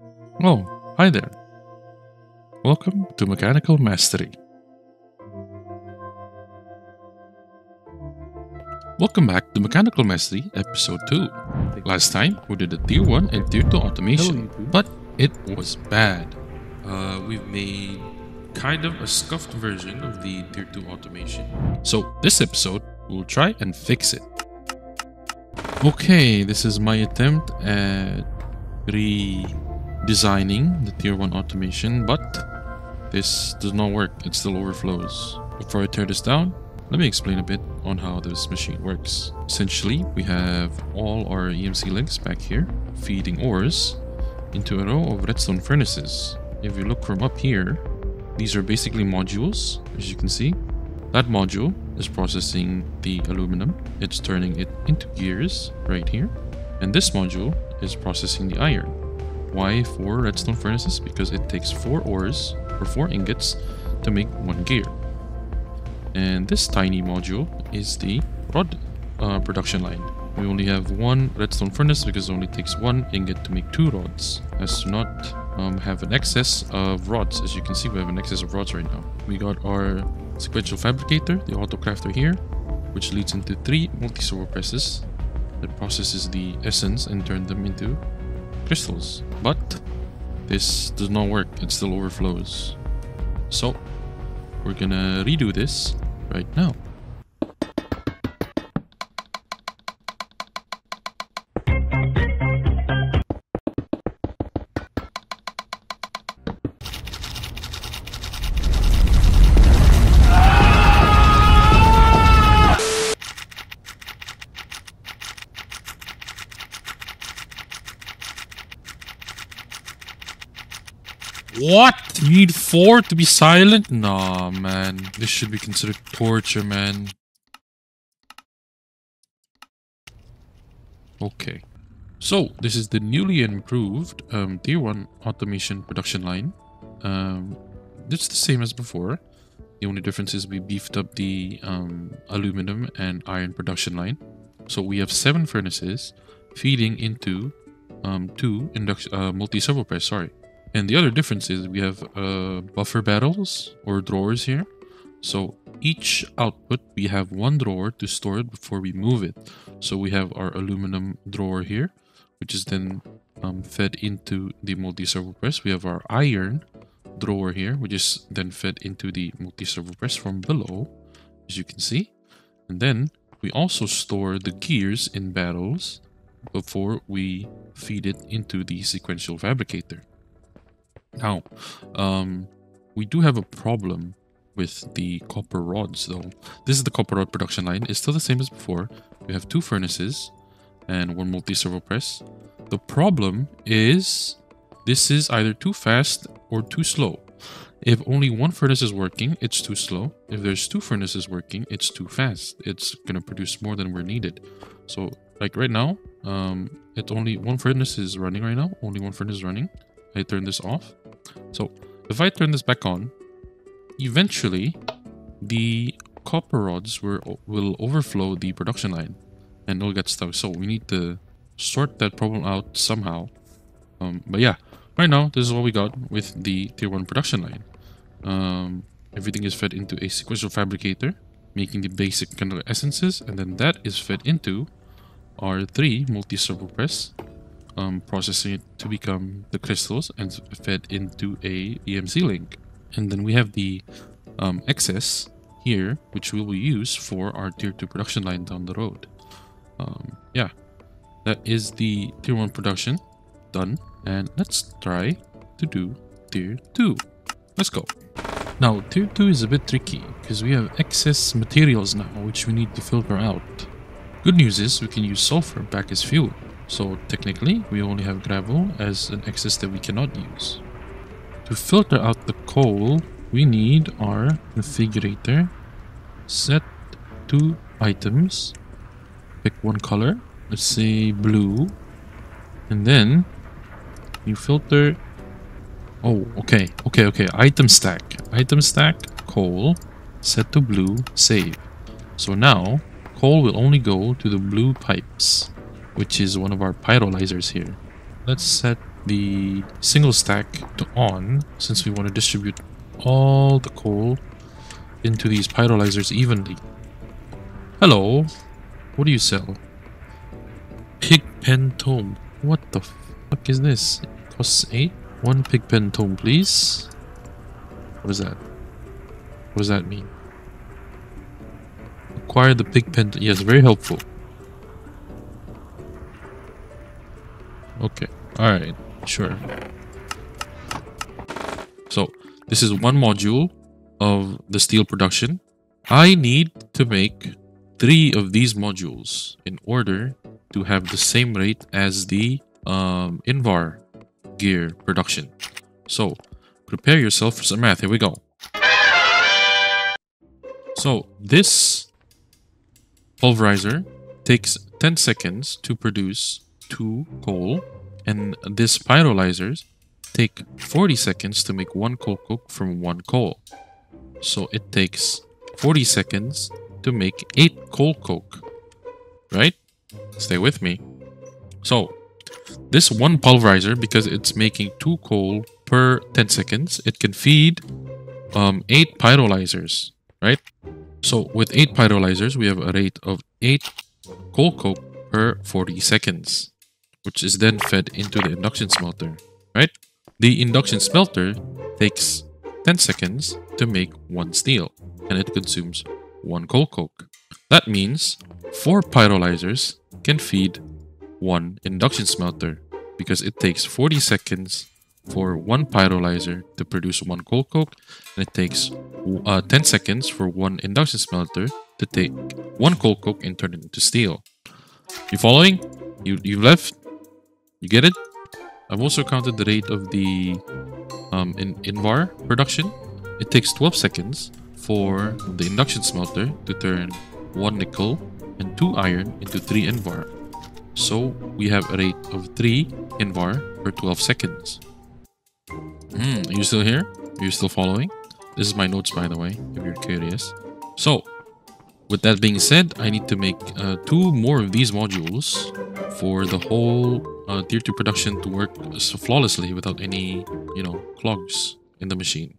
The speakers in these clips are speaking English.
Oh, hi there. Welcome to Mechanical Mastery. Welcome back to Mechanical Mastery Episode 2. Last time we did a Tier 1 and Tier 2 automation, but it was bad. Uh, we've made kind of a scuffed version of the Tier 2 automation. So this episode, we'll try and fix it. Okay, this is my attempt at redesigning the Tier 1 automation, but this does not work. It still overflows. Before I tear this down, let me explain a bit on how this machine works. Essentially, we have all our EMC links back here feeding ores into a row of redstone furnaces. If you look from up here, these are basically modules, as you can see. That module is processing the aluminum. It's turning it into gears right here. And this module is processing the iron. Why four redstone furnaces? Because it takes four ores or four ingots to make one gear. And this tiny module is the rod uh, production line. We only have one redstone furnace because it only takes one ingot to make two rods. As to not um, have an excess of rods. As you can see, we have an excess of rods right now. We got our sequential fabricator, the auto crafter here, which leads into three multi-servo presses that processes the essence and turn them into crystals. But this does not work, it still overflows. So we're gonna redo this right now. What? You need four to be silent? Nah, man. This should be considered torture, man. Okay. So, this is the newly improved um, Tier 1 automation production line. Um, it's the same as before. The only difference is we beefed up the um, aluminum and iron production line. So we have seven furnaces feeding into um, two uh, multi-servo press, sorry. And the other difference is we have uh, buffer barrels or drawers here. So each output, we have one drawer to store it before we move it. So we have our aluminum drawer here, which is then um, fed into the multi-servo press. We have our iron drawer here, which is then fed into the multi-servo press from below, as you can see. And then we also store the gears in barrels before we feed it into the sequential fabricator. Now, um, we do have a problem with the copper rods though. This is the copper rod production line. It's still the same as before. We have two furnaces and one multi-servo press. The problem is this is either too fast or too slow. If only one furnace is working, it's too slow. If there's two furnaces working, it's too fast. It's gonna produce more than we're needed. So like right now, um, it's only one furnace is running right now. Only one furnace is running. I turn this off. So if I turn this back on, eventually the copper rods will, will overflow the production line and it'll get stuck. So we need to sort that problem out somehow. Um, but yeah, right now this is what we got with the tier 1 production line. Um, everything is fed into a sequential fabricator, making the basic kind of essences, and then that is fed into our three multi-servo press, um, processing it to become the crystals and fed into a EMC link. And then we have the um, excess here, which we will use for our tier 2 production line down the road. Um, yeah, that is the tier 1 production done. And let's try to do tier 2. Let's go. Now, tier 2 is a bit tricky because we have excess materials now which we need to filter out. Good news is we can use sulfur back as fuel. So technically, we only have gravel as an excess that we cannot use. To filter out the coal, we need our configurator. Set two items. Pick one color. Let's say blue. And then you filter. Oh, okay, okay, okay. Item stack. Item stack, coal. Set to blue, save. So now, coal will only go to the blue pipes which is one of our pyrolyzers here. Let's set the single stack to on since we want to distribute all the coal into these pyrolyzers evenly. Hello, what do you sell? Pig pen tome. What the fuck is this? It costs 8? One pig pen tome, please. What is that? What does that mean? Acquire the pig pen. Yes, very helpful. Okay. Alright. Sure. So, this is one module of the steel production. I need to make three of these modules in order to have the same rate as the um, Invar gear production. So, prepare yourself for some math. Here we go. So, this pulverizer takes 10 seconds to produce two coal and these pyrolyzers take 40 seconds to make one coal coke from one coal. So it takes 40 seconds to make 8 coal coke. Right? Stay with me. So, this one pulverizer, because it's making 2 coal per 10 seconds, it can feed um, 8 pyrolyzers. Right? So, with 8 pyrolyzers, we have a rate of 8 coal coke per 40 seconds which is then fed into the induction smelter, right? The induction smelter takes 10 seconds to make one steel, and it consumes one coal coke. That means 4 pyrolyzers can feed one induction smelter because it takes 40 seconds for one pyrolyzer to produce one coal coke and it takes uh, 10 seconds for one induction smelter to take one coal coke and turn it into steel. You following? You you left you get it? I've also counted the rate of the um, in Invar production. It takes 12 seconds for the induction smelter to turn 1 nickel and 2 iron into 3 Invar. So we have a rate of 3 Invar per 12 seconds. Hmm, are you still here? Are you still following? This is my notes by the way, if you're curious. So, with that being said, I need to make uh, two more of these modules for the whole uh, tier 2 production to work flawlessly without any, you know, clogs in the machine.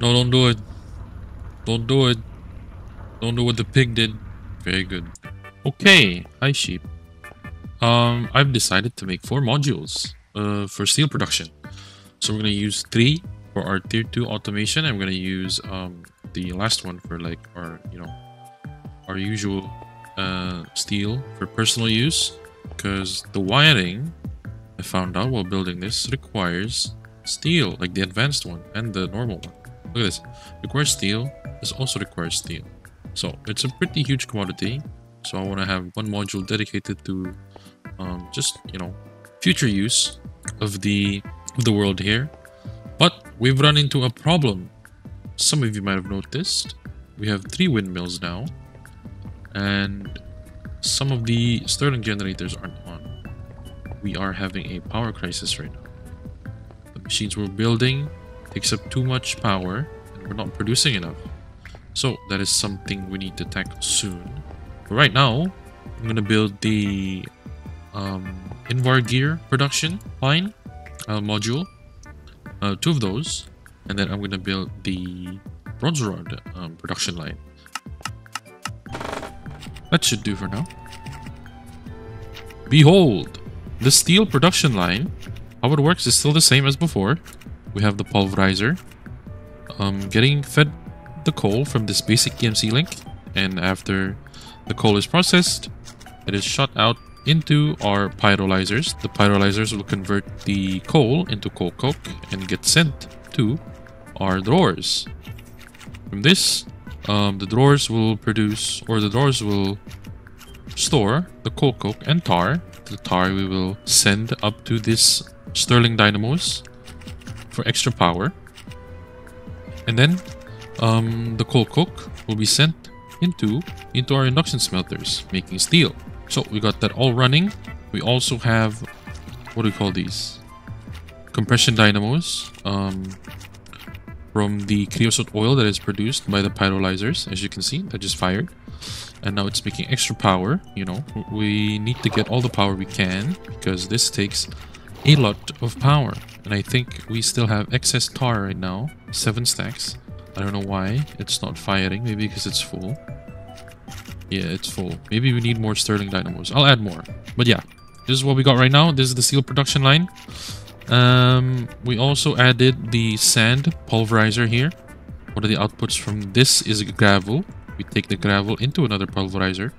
No, don't do it. Don't do it. Don't do what the pig did. Very good. Okay, hi sheep. Um, I've decided to make four modules uh, for steel production. So we're going to use three for our tier 2 automation. I'm going to use um, the last one for like our, you know, our usual uh, steel for personal use. Because the wiring, I found out while building this, requires steel, like the advanced one and the normal one. Look at this. Requires steel. This also requires steel. So it's a pretty huge commodity. So I want to have one module dedicated to um, just, you know, future use of the of the world here. But we've run into a problem. Some of you might have noticed. We have three windmills now. And some of the Stirling generators aren't on. We are having a power crisis right now. The machines we're building takes up too much power and we're not producing enough. So that is something we need to tackle soon. But right now, I'm to build the um, Invar gear production line uh, module uh, two of those, and then I'm going to build the bronze rod um, production line. That should do for now. Behold, the steel production line, how it works is still the same as before. We have the pulverizer um, getting fed the coal from this basic EMC link, and after the coal is processed, it is shot out into our pyrolyzers. The pyrolyzers will convert the coal into coal coke and get sent to our drawers. From this, um, the drawers will produce, or the drawers will store the coal coke and tar. The tar we will send up to this Stirling dynamos for extra power. And then um, the coal coke will be sent into, into our induction smelters, making steel. So we got that all running. We also have, what do we call these? Compression dynamos um, from the creosote oil that is produced by the pyrolyzers, as you can see, that just fired. and now it's making extra power you know. We need to get all the power we can because this takes a lot of power. And i think we still have excess tar right now seven stacks. I don't know why it's not firing maybe because it's full. Yeah it's full. Maybe we need more stirling dynamos. I'll add more. But yeah this is what we got right now. This is the steel production line um we also added the sand pulverizer here. One of the outputs from this is gravel. We take the gravel into another pulverizer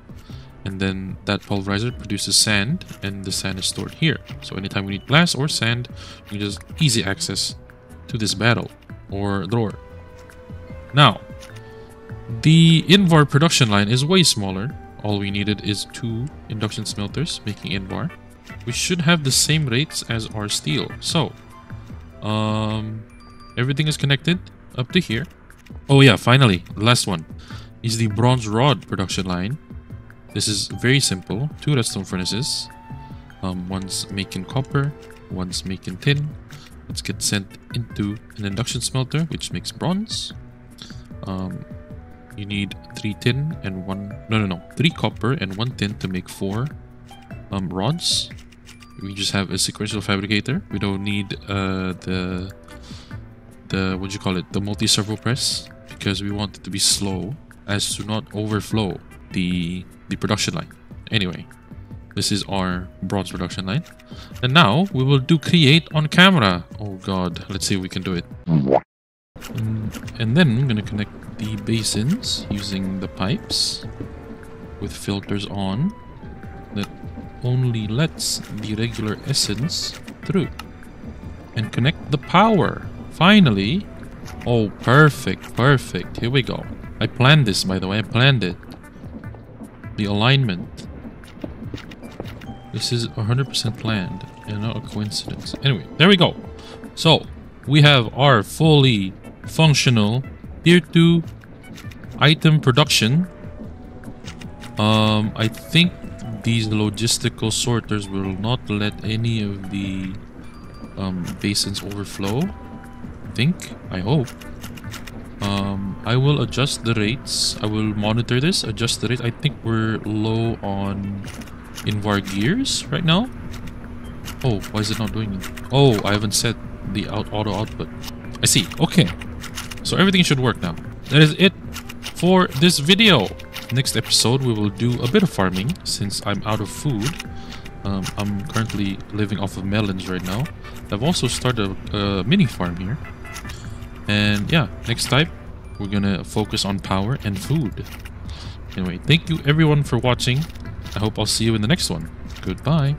and then that pulverizer produces sand and the sand is stored here. So anytime we need glass or sand we just easy access to this battle or drawer. Now the invar production line is way smaller. All we needed is two induction smelters making invar we should have the same rates as our steel so um everything is connected up to here oh yeah finally last one is the bronze rod production line. This is very simple. Two redstone furnaces. Um, one's making copper, one's making tin. Let's get sent into an induction smelter, which makes bronze. Um, you need three tin and one... No, no, no. Three copper and one tin to make four um, rods. We just have a sequential fabricator. We don't need uh, the... the what do you call it? The multi-servo press because we want it to be slow as to not overflow the the production line. Anyway, this is our bronze production line. And now we will do create on camera. Oh god, let's see if we can do it. And, and then I'm gonna connect the basins using the pipes with filters on that only lets the regular essence through. And connect the power. Finally. Oh, perfect, perfect. Here we go. I planned this, by the way. I planned it. The alignment. This is 100% planned and not a coincidence. Anyway, there we go. So, we have our fully functional tier 2 item production. Um, I think these logistical sorters will not let any of the um, basins overflow. I think. I hope. Um, I will adjust the rates. I will monitor this, adjust the rate. I think we're low on Invar gears right now. Oh, why is it not doing it? Oh, I haven't set the out auto output. I see. Okay. So everything should work now. That is it for this video. Next episode, we will do a bit of farming since I'm out of food. Um, I'm currently living off of melons right now. I've also started a, a mini farm here. And yeah, next time we're gonna focus on power and food. Anyway, thank you everyone for watching. I hope I'll see you in the next one. Goodbye.